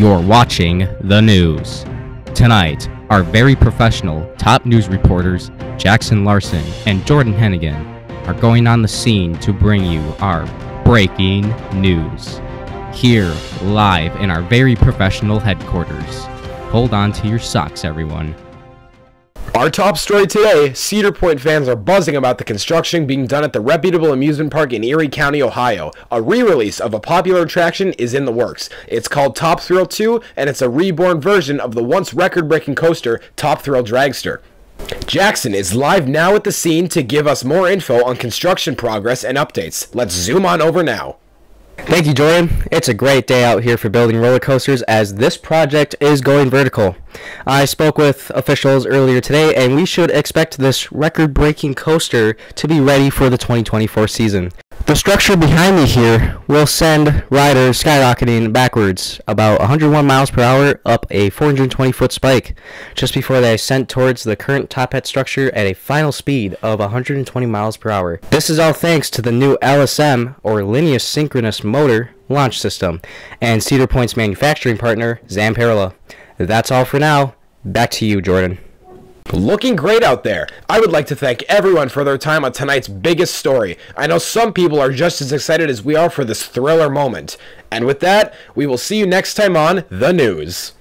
You're watching the news. Tonight, our very professional top news reporters, Jackson Larson and Jordan Hennigan, are going on the scene to bring you our breaking news. Here, live in our very professional headquarters. Hold on to your socks, everyone. Our top story today Cedar Point fans are buzzing about the construction being done at the reputable amusement park in Erie County, Ohio. A re release of a popular attraction is in the works. It's called Top Thrill 2, and it's a reborn version of the once record breaking coaster Top Thrill Dragster. Jackson is live now at the scene to give us more info on construction progress and updates. Let's zoom on over now. Thank you, Jordan. It's a great day out here for building roller coasters as this project is going vertical. I spoke with officials earlier today, and we should expect this record breaking coaster to be ready for the 2024 season. The structure behind me here will send riders skyrocketing backwards about 101 miles per hour up a 420 foot spike just before they ascend towards the current top hat structure at a final speed of 120 miles per hour. This is all thanks to the new LSM or linear synchronous motor launch system and Cedar Point's manufacturing partner Zamperla. That's all for now. Back to you, Jordan. Looking great out there. I would like to thank everyone for their time on tonight's biggest story. I know some people are just as excited as we are for this thriller moment. And with that, we will see you next time on The News.